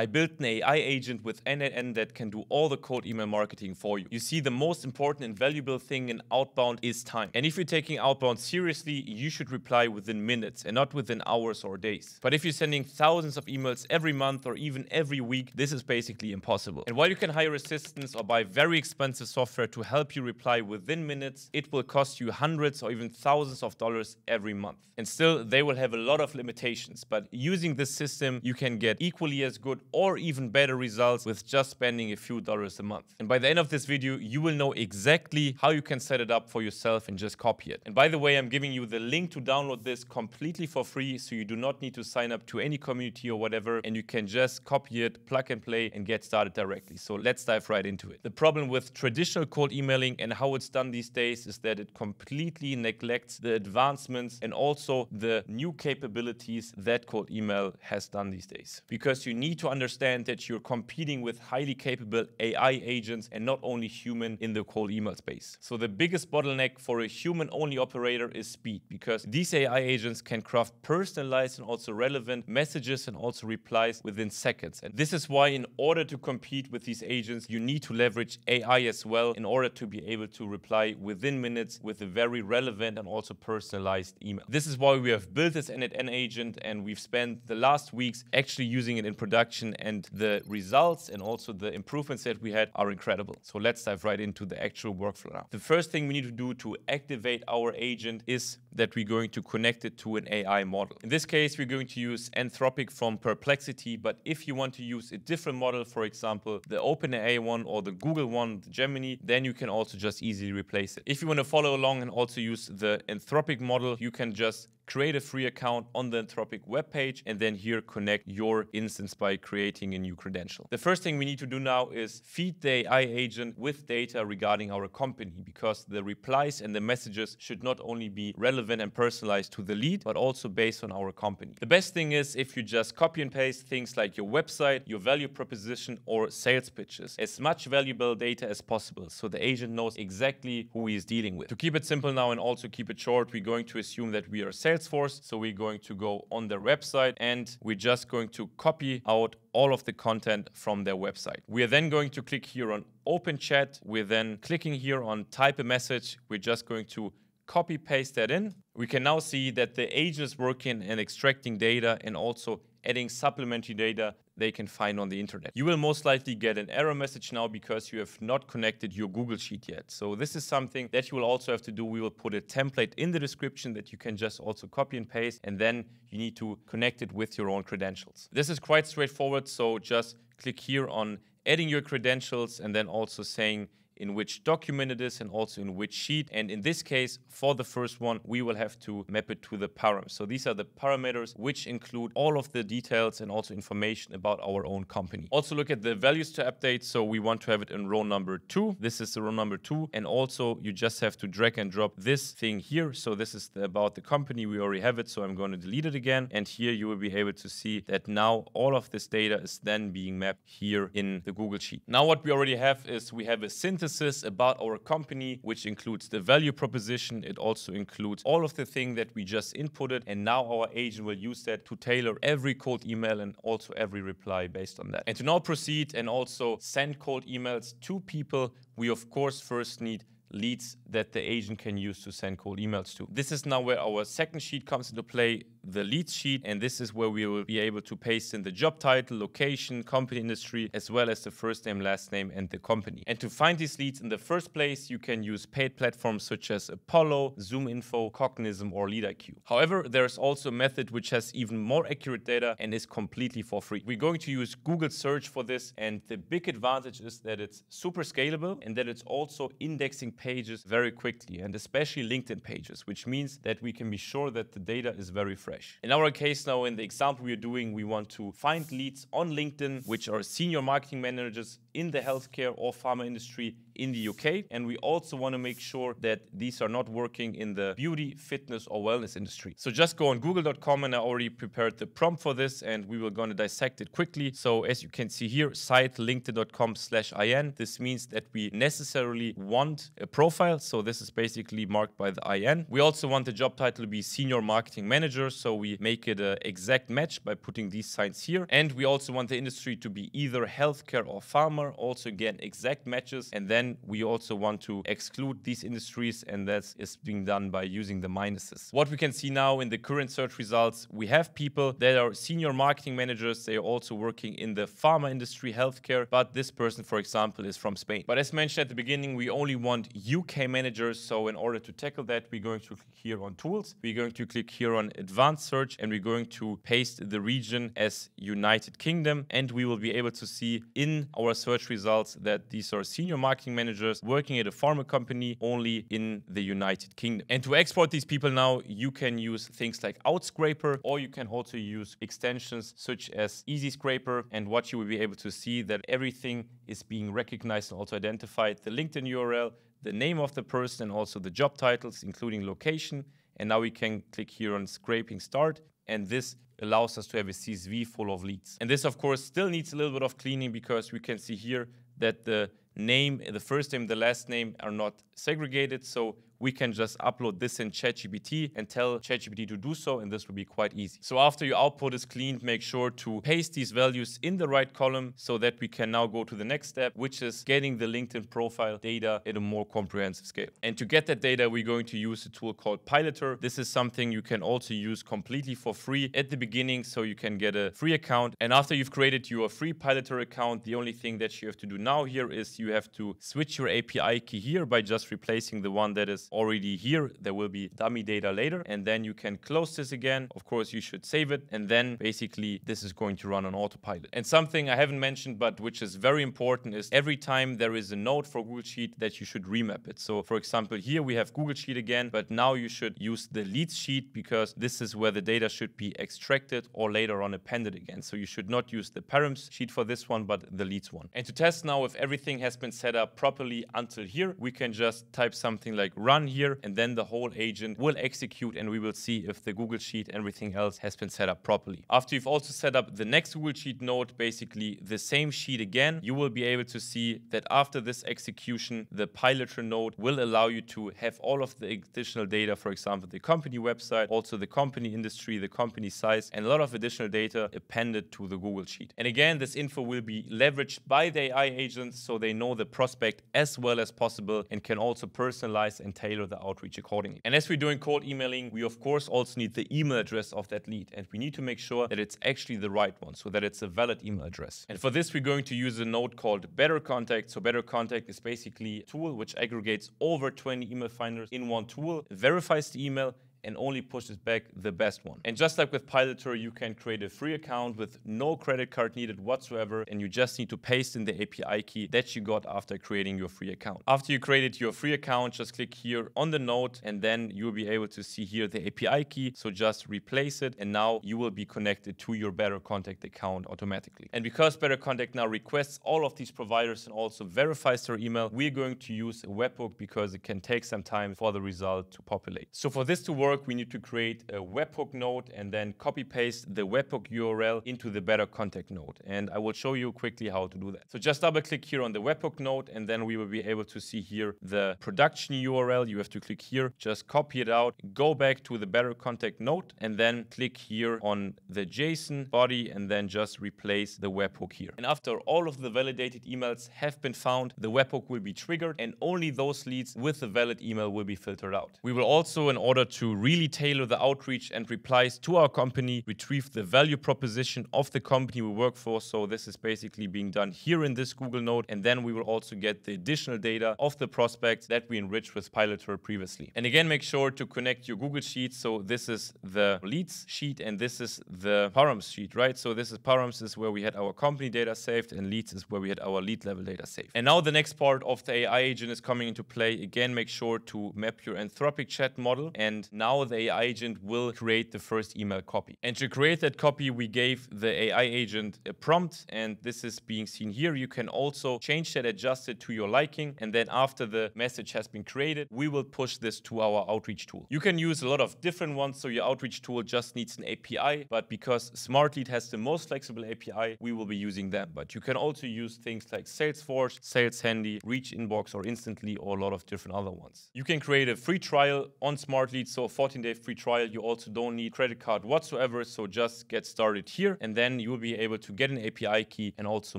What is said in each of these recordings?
I built an AI agent with n8n that can do all the cold email marketing for you. You see, the most important and valuable thing in outbound is time. And if you're taking outbound seriously, you should reply within minutes and not within hours or days. But if you're sending thousands of emails every month or even every week, this is basically impossible. And while you can hire assistants or buy very expensive software to help you reply within minutes, it will cost you hundreds or even thousands of dollars every month. And still, they will have a lot of limitations. But using this system, you can get equally as good or even better results with just spending a few dollars a month. And by the end of this video, you will know exactly how you can set it up for yourself and just copy it. And by the way, I'm giving you the link to download this completely for free, so you do not need to sign up to any community or whatever, and you can just copy it, plug and play, and get started directly. So let's dive right into it. The problem with traditional cold emailing and how it's done these days is that it completely neglects the advancements and also the new capabilities that cold email has done these days. Because you need to understand that you're competing with highly capable AI agents and not only human in the cold email space. So the biggest bottleneck for a human-only operator is speed because these AI agents can craft personalized and also relevant messages and also replies within seconds. And this is why in order to compete with these agents, you need to leverage AI as well in order to be able to reply within minutes with a very relevant and also personalized email. This is why we have built this n8n agent and we've spent the last weeks actually using it in production and the results and also the improvements that we had are incredible. So let's dive right into the actual workflow now. The first thing we need to do to activate our agent is that we're going to connect it to an AI model. In this case, we're going to use Anthropic from Perplexity, but if you want to use a different model, for example, the OpenAI one or the Google one, the Gemini, then you can also just easily replace it. If you want to follow along and also use the Anthropic model, you can just create a free account on the Anthropic webpage, and then here connect your instance by creating a new credential. The first thing we need to do now is feed the AI agent with data regarding our company because the replies and the messages should not only be relevant and personalized to the lead, but also based on our company. The best thing is if you just copy and paste things like your website, your value proposition, or sales pitches, as much valuable data as possible so the agent knows exactly who he is dealing with. To keep it simple now and also keep it short, we're going to assume that we are sales So we're going to go on their website and we're just going to copy out all of the content from their website. We are then going to click here on open chat. We're then clicking here on type a message. We're just going to copy paste that in. We can now see that the agent is working and extracting data and also adding supplementary data they can find on the internet. You will most likely get an error message now because you have not connected your Google Sheet yet. So this is something that you will also have to do. We will put a template in the description that you can just also copy and paste, and then you need to connect it with your own credentials. This is quite straightforward, so just click here on adding your credentials and then also saying in which document it is and also in which sheet. And in this case, for the first one, we will have to map it to the params. So these are the parameters which include all of the details and also information about our own company. Also look at the values to update. So we want to have it in row number two. This is the row number two. And also you just have to drag and drop this thing here. So this is the, about the company. We already have it. So I'm going to delete it again. And here you will be able to see that now all of this data is then being mapped here in the Google Sheet. Now what we already have is we have a synthesis about our company, which includes the value proposition. It also includes all of the things that we just inputted. And now our agent will use that to tailor every cold email and also every reply based on that. And to now proceed and also send cold emails to people, we of course first need leads that the agent can use to send cold emails to. This is now where our second sheet comes into play, the leads sheet, and this is where we will be able to paste in the job title, location, company industry, as well as the first name, last name, and the company. And to find these leads in the first place, you can use paid platforms such as Apollo, ZoomInfo, Cognism, or LeadIQ. However, there's also a method which has even more accurate data and is completely for free. We're going to use Google search for this, and the big advantage is that it's super scalable and that it's also indexing pages very quickly, and especially LinkedIn pages, which means that we can be sure that the data is very fresh. In our case now, in the example we are doing, we want to find leads on LinkedIn, which are senior marketing managers, in the healthcare or pharma industry in the UK. And we also want to make sure that these are not working in the beauty, fitness, or wellness industry. So just go on google.com and I already prepared the prompt for this and we were going to dissect it quickly. So as you can see here, site linkedin.com slash IN. This means that we necessarily want a profile. So this is basically marked by the IN. We also want the job title to be senior marketing manager. So we make it an exact match by putting these signs here. And we also want the industry to be either healthcare or pharma. Also get exact matches. And then we also want to exclude these industries, and that is being done by using the minuses. What we can see now in the current search results, we have people that are senior marketing managers. They are also working in the pharma industry, healthcare, but this person, for example, is from Spain. But as mentioned at the beginning, we only want UK managers. So in order to tackle that, we're going to click here on tools. We're going to click here on advanced search, and we're going to paste the region as United Kingdom. And we will be able to see in our search results that these are senior marketing managers working at a pharma company only in the United Kingdom. And to export these people now, you can use things like Outscraper, or you can also use extensions such as Easy Scraper. And what you will be able to see that everything is being recognized and also identified. The LinkedIn URL, the name of the person, and also the job titles, including location. And now we can click here on scraping start. And this allows us to have a CSV full of leads. And this, of course, still needs a little bit of cleaning because we can see here that the name, the first name, the last name are not segregated. So we can just upload this in ChatGPT and tell ChatGPT to do so, and this will be quite easy. So after your output is cleaned, make sure to paste these values in the right column so that we can now go to the next step, which is getting the LinkedIn profile data in a more comprehensive scale. And to get that data, we're going to use a tool called Piloterr. This is something you can also use completely for free at the beginning, so you can get a free account. And after you've created your free Piloterr account, the only thing that you have to do now here is you have to switch your API key here by just replacing the one that is already here. There will be dummy data later, and then you can close this again. Of course, you should save it, and then basically this is going to run on autopilot. And something I haven't mentioned, but which is very important, is every time there is a node for Google Sheet that you should remap it. So, for example, here we have Google Sheet again, but now you should use the leads sheet because this is where the data should be extracted or later on appended again. So you should not use the params sheet for this one, but the leads one. And to test now if everything has been set up properly until here, we can just type something like run run here, and then the whole agent will execute and we will see if the Google Sheet everything else has been set up properly. After you've also set up the next Google Sheet node, basically the same sheet again, you will be able to see that after this execution, the Piloterr node will allow you to have all of the additional data, for example, the company website, also the company industry, the company size, and a lot of additional data appended to the Google Sheet. And again, this info will be leveraged by the AI agents so they know the prospect as well as possible and can also personalize and tailor the outreach accordingly. And as we're doing cold emailing, we of course also need the email address of that lead. And we need to make sure that it's actually the right one so that it's a valid email address. And for this, we're going to use a node called Better Contact. So Better Contact is basically a tool which aggregates over 20 email finders in one tool, verifies the email, and only pushes back the best one. And just like with Piloterr, you can create a free account with no credit card needed whatsoever, and you just need to paste in the API key that you got after creating your free account. After you created your free account, just click here on the node, and then you'll be able to see here the API key. So just replace it, and now you will be connected to your Better Contact account automatically. And because Better Contact now requests all of these providers and also verifies their email, we're going to use a webhook because it can take some time for the result to populate. So for this to work, work, we need to create a webhook node and then copy paste the webhook URL into the better contact node. And I will show you quickly how to do that. So just double click here on the webhook node and then we will be able to see here the production URL. You have to click here, just copy it out, go back to the better contact node and then click here on the JSON body and then just replace the webhook here. And after all of the validated emails have been found, the webhook will be triggered and only those leads with the valid email will be filtered out. We will also, in order to really tailor the outreach and replies to our company, retrieve the value proposition of the company we work for. So this is basically being done here in this Google node. And then we will also get the additional data of the prospects that we enriched with Piloterr previously. And again, make sure to connect your Google Sheets. So this is the leads sheet and this is the params sheet, right? So this is params is where we had our company data saved and leads is where we had our lead level data saved. And now the next part of the AI agent is coming into play. Again, make sure to map your Anthropic chat model. And now now the AI agent will create the first email copy. And to create that copy, we gave the AI agent a prompt, and this is being seen here. You can also change that, adjust it to your liking, and then after the message has been created, we will push this to our outreach tool. You can use a lot of different ones, so your outreach tool just needs an API, but because SmartLead has the most flexible API, we will be using them. But you can also use things like Salesforce, Saleshandy, Reach Inbox, or Instantly, or a lot of different other ones. You can create a free trial on SmartLead, so a 14-day free trial. You also don't need credit card whatsoever, so just get started here, and then you will be able to get an API key and also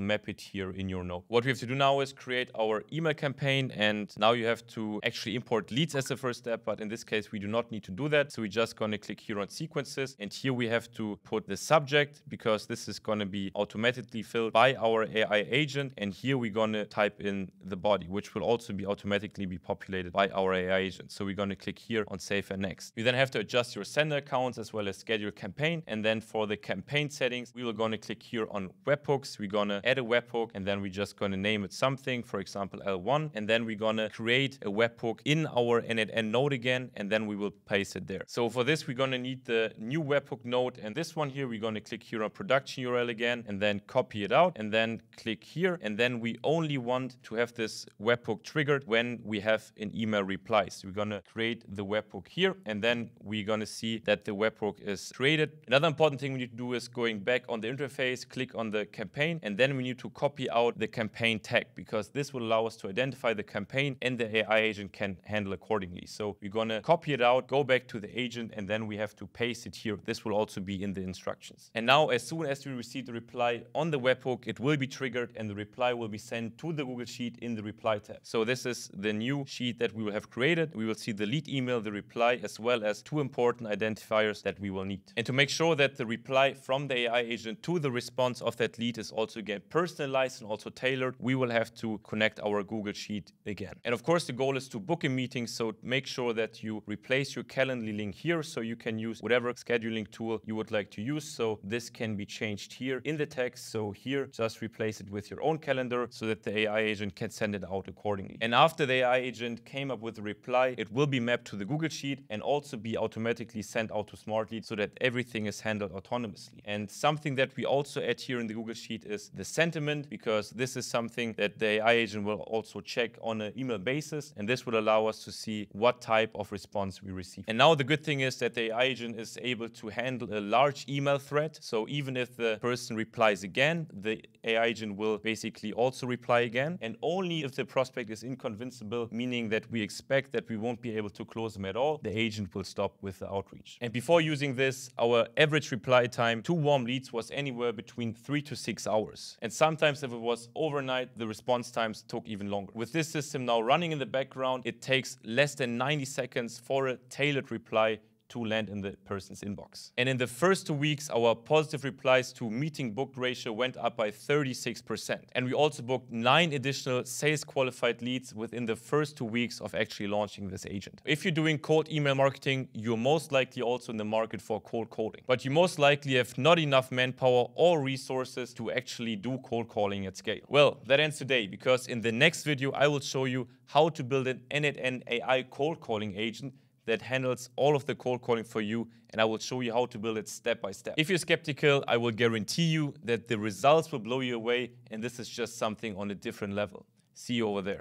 map it here in your node. What we have to do now is create our email campaign, and now you have to actually import leads as the first step, but in this case, we do not need to do that. So we're just gonna click here on sequences, and here we have to put the subject because this is gonna be automatically filled by our AI agent, and here we're gonna type in the body, which will also be automatically be populated by our AI agent. So we're gonna click here on save and next. You then have to adjust your sender accounts as well as schedule campaign, and then for the campaign settings, we will gonna click here on webhooks. We're gonna add a webhook, and then we're just gonna name it something, for example, L1, and then we're gonna create a webhook in our n8n node again, and then we will paste it there. So for this, we're gonna need the new webhook node, and this one here, we're gonna click here on production URL again, and then copy it out, and then click here, and then we only want to have this webhook triggered when we have an email reply. So we're gonna create the webhook here, and then we're gonna see that the webhook is created. Another important thing we need to do is going back on the interface, click on the campaign, and then we need to copy out the campaign tag because this will allow us to identify the campaign and the AI agent can handle accordingly. So we're gonna copy it out, go back to the agent, and then we have to paste it here. This will also be in the instructions. And now as soon as we receive the reply on the webhook, it will be triggered and the reply will be sent to the Google Sheet in the reply tab. So this is the new sheet that we will have created. We will see the lead email, the reply, as well as two important identifiers that we will need. And to make sure that the reply from the AI agent to the response of that lead is also again personalized and also tailored, we will have to connect our Google Sheet again. And of course, the goal is to book a meeting. So make sure that you replace your Calendly link here so you can use whatever scheduling tool you would like to use. So this can be changed here in the text. So here, just replace it with your own calendar so that the AI agent can send it out accordingly. And after the AI agent came up with a reply, it will be mapped to the Google Sheet and also be automatically sent out to SmartLead so that everything is handled autonomously. And something that we also add here in the Google Sheet is the sentiment, because this is something that the AI agent will also check on an email basis. And this will allow us to see what type of response we receive. And now the good thing is that the AI agent is able to handle a large email thread. So even if the person replies again, the AI agent will basically also reply again. And only if the prospect is inconvincible, meaning that we expect that we won't be able to close them at all, the agent will stop with the outreach. And before using this, our average reply time to warm leads was anywhere between three to six hours. And sometimes if it was overnight, the response times took even longer. With this system now running in the background, it takes less than 90 seconds for a tailored reply to land in the person's inbox. And in the first two weeks, our positive replies to meeting booked ratio went up by 36%. And we also booked nine additional sales qualified leads within the first two weeks of actually launching this agent. If you're doing cold email marketing, you're most likely also in the market for cold calling. But you most likely have not enough manpower or resources to actually do cold calling at scale. Well, that ends today because in the next video, I will show you how to build an n8n AI cold calling agent that handles all of the cold calling for you and I will show you how to build it step by step. If you're skeptical, I will guarantee you that the results will blow you away and this is just something on a different level. See you over there.